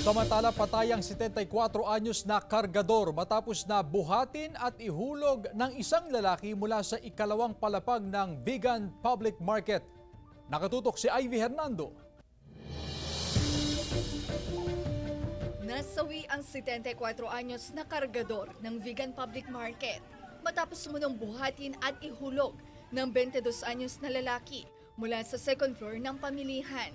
Samantala patay ang 74 anyos na kargador matapos na buhatin at ihulog ng isang lalaki mula sa ikalawang palapag ng Vegan Public Market. Nakatutok si Ivy Hernando. Nasawi ang 74 anyos na kargador ng Vegan Public Market matapos munong buhatin at ihulog ng 22 anyos na lalaki mula sa second floor ng pamilihan.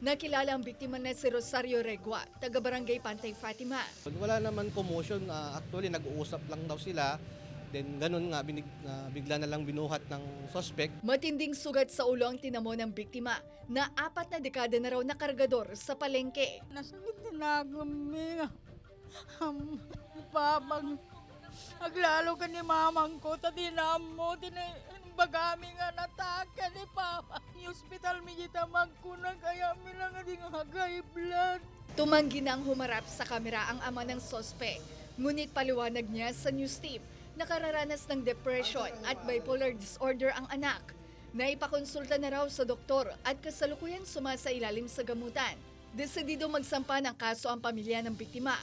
Nakilala ang biktima na si Rosario Regua, taga-barangay Pantay Fatima. Wala naman commotion. ah, actually, nag-uusap lang daw sila. Then, ganun nga, binig, ah, bigla na lang binuhat ng suspect. Matinding sugat sa ulo ang tinamo ng biktima na apat na dekada na raw na kargador sa palengke. Nasakit na ako, Minga. Um, papag, naglalo ka ni mamang ko, ta dinamo, tinibagami nga nataka ni Papa. Yung hospital mi kita magkunang, kaya high blood. Tumanggi na ang humarap sa kamera ang ama ng sospek. Ngunit paliwanag niya sa news team na kararanas ng depression at bipolar disorder ang anak. Naipakonsulta na raw sa doktor at kasalukuyan sumasailalim sa gamutan. Desidido magsampa ng kaso ang pamilya ng biktima.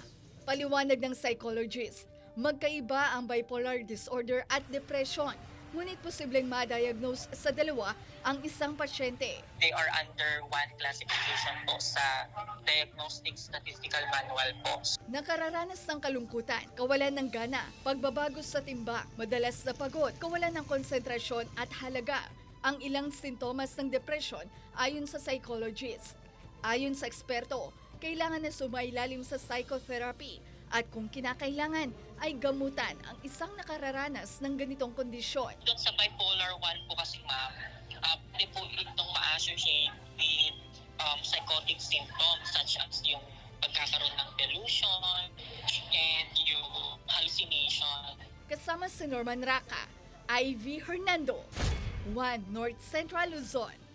Paliwanag ng psychologist, magkaiba ang bipolar disorder at depression. Ngunit posibleng ma-diagnose sa dalawa ang isang pasyente. they are under one classification po sa Diagnostic Statistical Manual po. Nakararanas ng kalungkutan, kawalan ng gana, pagbabago sa timbang, madalas na pagod, kawalan ng konsentrasyon at halaga. Ang ilang sintomas ng depression ayon sa psychologist. Ayon sa eksperto, kailangan na sumailalim sa psychotherapy at kung kinakailangan ay gamutan ang isang nakararanas ng ganitong kondisyon. Doon sa bipolar 1 po kasi ma'am, uh, pwede po itong ma-associate with um, psychotic symptoms such as yung pagkakaroon ng delusion and yung hallucination. Kasama si Norman Raka, Ivy Hernando, 1 North Central Luzon.